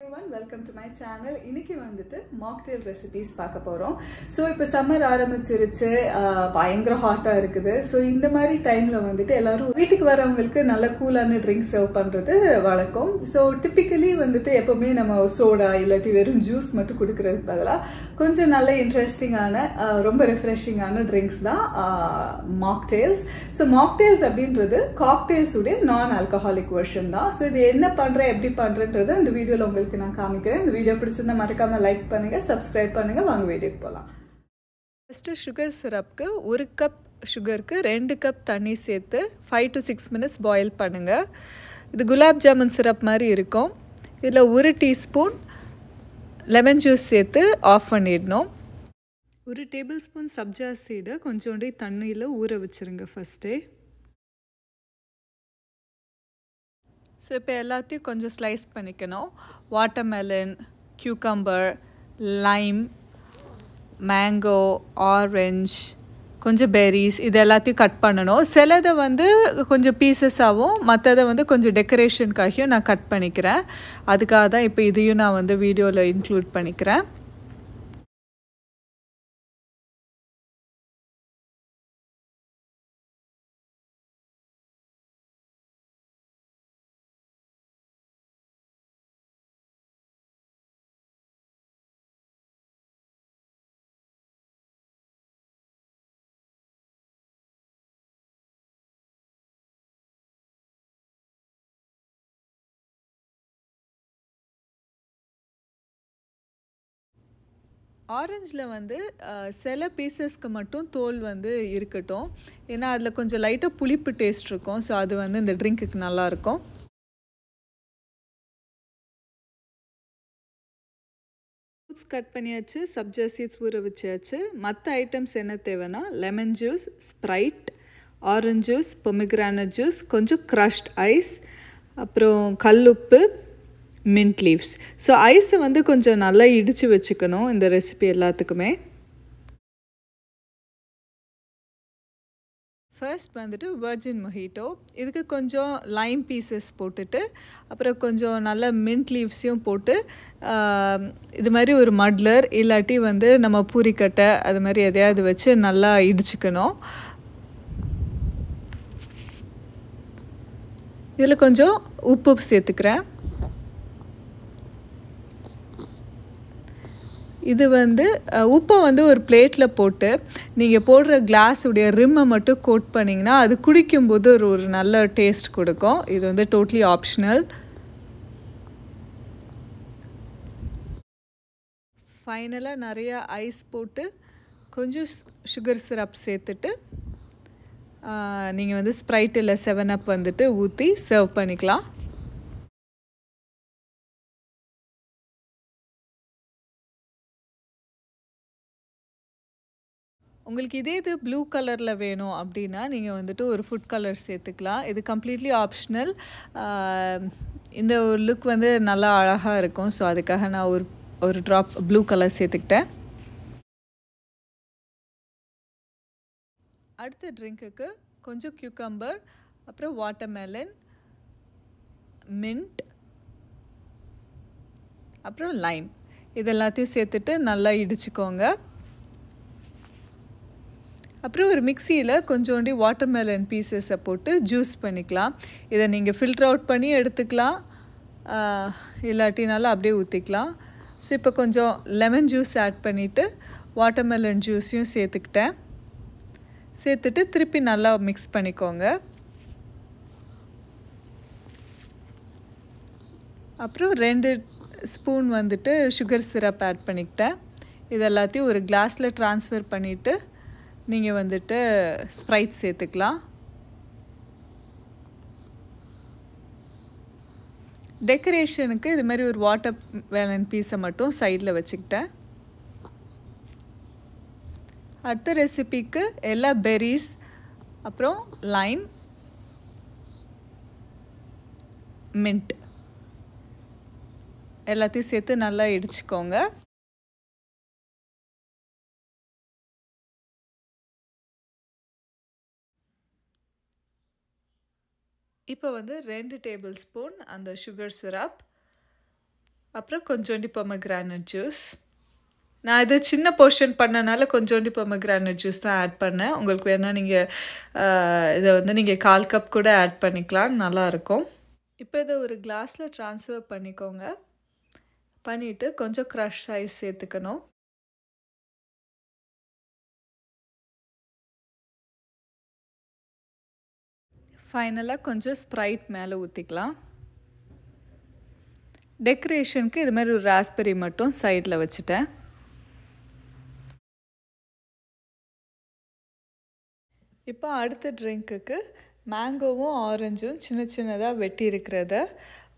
Welcome to my channel இன்னைக்கு வந்துட்டு mocktail recipes பார்க்க போறோம். ஸோ இப்போ சம்மர் ஆரம்பிச்சிருச்சு. பயங்கர ஹாட்டாக இருக்குது. ஸோ இந்த மாதிரி டைமில் வந்துட்டு எல்லாரும் வீட்டுக்கு வரவங்களுக்கு நல்ல கூலான ட்ரிங்க் சர்வ் பண்ணுறது வழக்கம். ஸோ டிப்பிக்கலி வந்துட்டு எப்போவுமே நம்ம சோடா இல்லாட்டி வெறும் ஜூஸ் மட்டும் கொடுக்கறதுக்கு பதிலாக கொஞ்சம் நல்ல இன்ட்ரெஸ்டிங்கான ரொம்ப ரெஃப்ரெஷிங்கான ட்ரிங்க்ஸ் தான் மாக்டெயில்ஸ் ஸோ மாக்டெயில்ஸ் அப்படின்றது காக்டெயில்ஸுடைய நான் ஆல்கஹாலிக் வெர்ஷன் தான். ஸோ இது என்ன பண்ணுறேன் எப்படி பண்றேன்றது அந்த வீடியோவில் உங்களுக்கு நான் காமிக்கிறேன். இந்த வீடியோ பிடிச்சிருந்தா மறக்காம லைக் பண்ணுங்க சப்ஸ்கிரைப் பண்ணுங்க. வாங்க வீடியோக்கு போகலாம் ஃபஸ்ட்டு சுகர் சிரப்க்கு ஒரு கப் சுகருக்கு ரெண்டு கப் தண்ணி சேர்த்து five to six minutes boil பண்ணுங்கள் இது குலாப் ஜாமுன் சிரப் மாதிரி இருக்கும். இதில் ஒரு டீஸ்பூன் லெமன் ஜூஸ் சேர்த்து ஆஃப் பண்ணிடணும். ஒரு டேபிள் ஸ்பூன் சப்ஜா சீடை கொஞ்சோண்டி தண்ணியில் ஊற வச்சுருங்க ஃபஸ்ட்டே ஸோ இப்போ எல்லாத்தையும் கொஞ்சம் ஸ்லைஸ் பண்ணிக்கணும். Watermelon cucumber lime mango orange கொஞ்சம் பெரிஸ் இது எல்லாத்தையும் கட் பண்ணணும். சிலதை வந்து கொஞ்சம் பீசஸாகவும் மற்றதை வந்து கொஞ்சம் டெக்கரேஷனுக்காகியும் நான் கட் பண்ணிக்கிறேன். அதுக்காக தான் இப்போ இதையும் நான் வந்து வீடியோவில் இன்க்ளூட் பண்ணிக்கிறேன். ஆரஞ்சில் வந்து சில பீசஸ்க்கு மட்டும் தோல் வந்து இருக்கட்டும். ஏன்னா அதில் கொஞ்சம் லைட்டாக புளிப்பு டேஸ்ட் இருக்கும். ஸோ அது வந்து இந்த ட்ரிங்க்குக்கு நல்லாயிருக்கும். ஃப்ரூட்ஸ் கட் பண்ணியாச்சு சப்ஜா சீட்ஸ் ஊற வச்சாச்சு. மற்ற ஐட்டம்ஸ் என்ன தேவைன்னா lemon juice Sprite orange juice pomegranate juice கொஞ்சம் க்ரஷ்ட் ஐஸ் அப்புறம் கல்லுப்பு மின்ட் லீவ்ஸ் ஸோ ஐஸை வந்து கொஞ்சம் நல்லா இடித்து வச்சுக்கணும் இந்த ரெசிபி எல்லாத்துக்குமே. ஃபர்ஸ்ட் வந்துட்டு வர்ஜின் மொஹிட்டோ இதுக்கு கொஞ்சம் லைம் பீசஸ் போட்டுட்டு அப்புறம் கொஞ்சம் நல்ல மின்ட் லீவ்ஸையும் போட்டு இது மாதிரி ஒரு மட்லர் இல்லாட்டி வந்து நம்ம பூரிக்கட்டை அது மாதிரி எதையாவது வச்சு நல்லா இடிச்சுக்கணும். இதில் கொஞ்சம் உப்பு சேர்த்துக்கிறேன். இது வந்து உப்பை வந்து ஒரு பிளேட்டில் போட்டு நீங்கள் போடுற கிளாஸ் உடைய ரிம்மை மட்டும் கோட் பண்ணிங்கன்னா அது குடிக்கும்போது ஒரு ஒரு நல்ல டேஸ்ட் கொடுக்கும். இது வந்து டோட்லி ஆப்ஷனல் ஃபைனலாக நிறைய ஐஸ் போட்டு கொஞ்சம் சுகர் சிரப் சேர்த்துட்டு நீங்கள் வந்து ஸ்ப்ரைட் இல்லை செவன் அப் வந்துட்டு ஊற்றி சர்வ் பண்ணிக்கலாம். உங்களுக்கு இதே இது ப்ளூ கலரில் வேணும் அப்படின்னா நீங்கள் வந்துட்டு ஒரு ஃபுட் கலர் சேர்த்துக்கலாம். இது கம்ப்ளீட்லி ஆப்ஷனல் இந்த ஒரு லுக் வந்து நல்லா அழகாக இருக்கும். ஸோ அதுக்காக நான் ஒரு ஒரு ட்ராப் ப்ளூ கலர் சேர்த்துக்கிட்டேன். அடுத்த ட்ரிங்க்குக்கு கொஞ்சம் கியூக்கம்பர் அப்புறம் வாட்டர்மெலன் மின்ட் அப்புறம் லைம் இது எல்லாத்தையும் சேர்த்துட்டு நல்லா இடிச்சுக்கோங்க. அப்புறம் ஒரு மிக்சியில் கொஞ்சோண்டி வாட்டர்மெலன் பீசஸை போட்டு ஜூஸ் பண்ணிக்கலாம். இதை நீங்கள் ஃபில்டர் அவுட் பண்ணி எடுத்துக்கலாம். இல்லாட்டினாலும் அப்படியே ஊற்றிக்கலாம் ஸோ இப்போ கொஞ்சம் லெமன் ஜூஸ் ஆட் பண்ணிவிட்டு வாட்டர்மெலன் ஜூஸையும் சேர்த்துக்கிட்டேன். சேர்த்துட்டு திருப்பி நல்லா மிக்ஸ் பண்ணிக்கோங்க. அப்புறம் ரெண்டு ஸ்பூன் வந்துட்டு சுகர் சிரப் ஆட் பண்ணிக்கிட்டேன். இது எல்லாத்தையும் ஒரு கிளாஸில் ட்ரான்ஸ்ஃபர் பண்ணிவிட்டு நீங்கள் வந்துட்டு ஸ்ப்ரைட் சேர்த்துக்கலாம். டெக்கரேஷனுக்கு இது மாதிரி ஒரு வாட்டர் வேலன் பீஸை மட்டும் சைடில் வச்சுக்கிட்டேன். அடுத்த ரெசிபிக்கு எல்லா பெரிஸ் அப்புறம் லைம் மின்ட் எல்லாத்தையும் சேர்த்து நல்லா இடிச்சுக்கோங்க. இப்போ வந்து ரெண்டு டேபிள் ஸ்பூன் அந்த சுகர் சிரப் அப்புறம் கொஞ்சோண்டி பொமக்ரானட் ஜூஸ் நான் இது சின்ன போர்ஷன் பண்ணனால கொஞ்சோண்டி பொமக்ரானட் ஜூஸ் தான் ஆட் பண்ணேன். உங்களுக்கு வேணால் நீங்கள் இதை வந்து நீங்கள் கால் கப் கூட ஆட் பண்ணிக்கலாம். நல்லாயிருக்கும் இப்போ இதை ஒரு கிளாஸில் ட்ரான்ஸ்ஃபர் பண்ணிக்கோங்க. பண்ணிவிட்டு கொஞ்சம் க்ரஷ் சைஸ் சேர்த்துக்கணும். ஃபைனலாக கொஞ்சம் ஸ்ப்ரைட் மேலே ஊற்றிக்கலாம் டெக்கரேஷனுக்கு இது மாதிரி ஒரு ராஸ்பெரி மட்டும் சைடில் வச்சுட்டேன். இப்போ அடுத்த ட்ரிங்க்குக்கு மேங்கோவும் ஆரஞ்சும் சின்ன சின்னதாக வெட்டி இருக்கிறத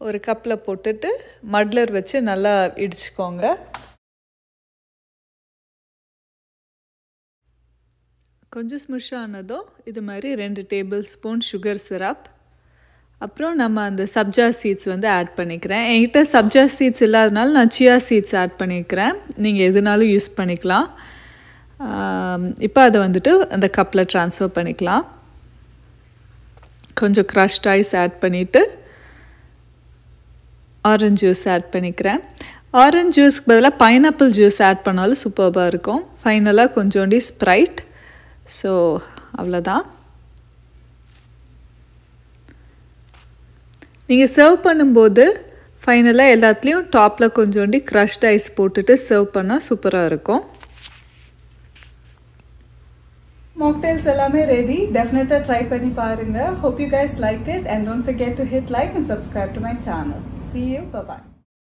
ஒரு கப்பில் போட்டுட்டு மட்லர் வச்சு நல்லா இடிச்சுக்கோங்க. கொஞ்சம் ஸ்முஷ் ஆனதும் இது மாதிரி ரெண்டு டேபிள் ஸ்பூன் சுகர் சிரப். அப்புறம் நம்ம அந்த சப்ஜா சீட்ஸ் வந்து ஆட் பண்ணிக்கிறேன். என்கிட்ட சப்ஜா சீட்ஸ் இல்லாதனால நான் சியா சீட்ஸ் ஆட் பண்ணிக்கிறேன். நீங்கள் எதுனாலும் யூஸ் பண்ணிக்கலாம். இப்போ அதை வந்துட்டு அந்த கப்பில் ட்ரான்ஸ்ஃபர் பண்ணிக்கலாம். கொஞ்சம் க்ரஷ்ட் ஐஸ் ஆட் பண்ணிவிட்டு ஆரஞ்ச் ஜூஸ் ஆட் பண்ணிக்கிறேன். ஆரஞ்ச் ஜூஸ்க்கு பதிலாக பைனாப்பிள் ஜூஸ் ஆட் பண்ணாலும் சூப்பராக இருக்கும். ஃபைனலாக கொஞ்சோண்டி ஸ்ப்ரைட். ஸோ அவ்வளோதான். நீங்கள் சர்வ் பண்ணும்போது ஃபைனலாக எல்லாத்துலேயும் டாப்பில் கொஞ்சோண்டி க்ரஷ்ட் ஐஸ் போட்டுட்டு சர்வ் பண்ணால் சூப்பராக இருக்கும். மாக்டைல்ஸ் எல்லாமே ரெடி டெஃபினட்டாக ட்ரை பண்ணி பாருங்கள் hope you guys like it and don't forget to hit like and subscribe to my channel see you bye